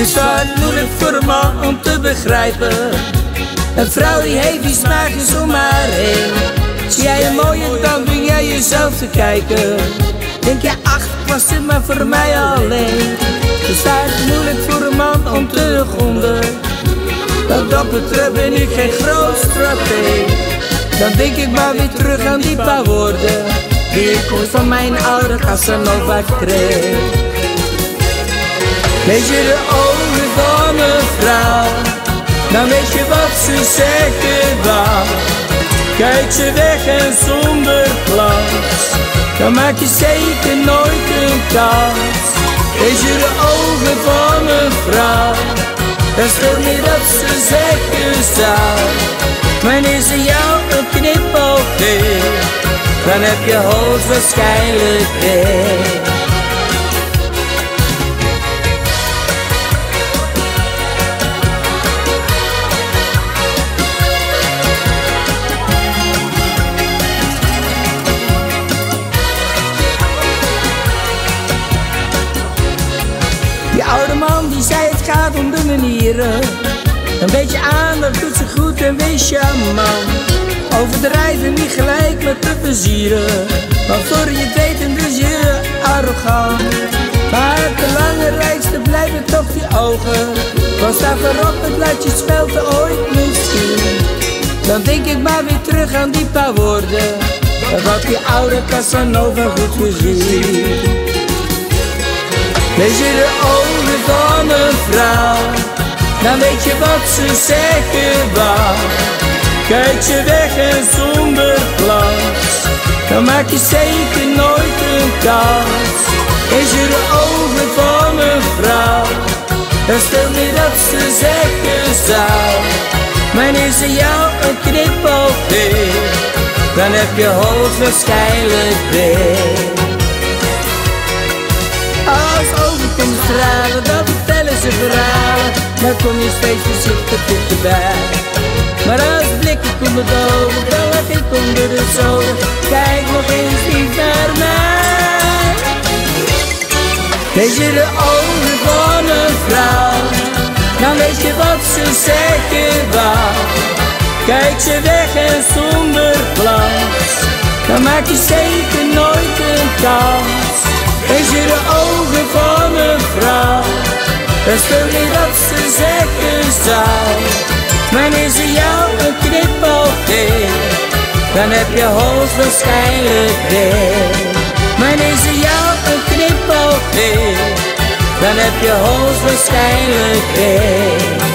is vaak moeilijk voor een man om te begrijpen. Een vrouw die heeft die smaakjes om haar heen. Zie jij een mooie, dan ben jij jezelf te kijken. Denk je, ach, was dit maar voor mij alleen. Het is moeilijk voor een man om te gronden. Wat dat betreft ben ik geen groot stratee. Dan denk ik maar weer terug aan die paar woorden Die ik ooit van mijn oude Casanova kreeg Lees je de ogen van een vrouw. Dan weet je wat ze zeggen wou Kijk ze weg en zonder glans. Dan maak je zeker nooit een kans. Lees je de ogen van een vrouw? Dan scheelt niet dat ze zeggen zou. Wanneer ze jou een knipoog geeft, dan heb je hoogstwaarschijnlijk recht. Oude man die zei het gaat om de manieren. Een beetje aandacht doet ze goed en wees charmant. Overdrijven niet gelijk met te plezieren. Want voor je het weet en dus je arrogant. Maar het belangrijkste blijven toch die ogen. Want sta voorop, het laat je spelten ooit misschien. Dan denk ik maar weer terug aan die paar woorden. Had die oude Casanova goed gezien. Lees je de ogen dan weet je wat ze zeggen wou. Kijk je weg en zonder glans, dan maak je zeker nooit een kans. Is je de ogen van een vrouw, dan stel niet dat ze zeggen zou. Wanneer ze jou een knipoog geeft, dan heb je hoogstwaarschijnlijk weer. Als overkomt stralen, ze verhalen kom je steeds voorzichtig dichterbij Maar als blikken komen doven, dan lach ik onder de zolen Kijk nog eens niet naar mij. Lees je de ogen van een vrouw Dan weet je wat ze zeggen wou. Kijk ze weg en zonder glans Dan maak je zeker nooit een kans. Lees je de dat ze zeggen zou. Wanneer ze jou een knipoog geeft Dan heb je hoogstwaarschijnlijk recht Wanneer ze jou een knipoog geeft Dan heb je hoogstwaarschijnlijk recht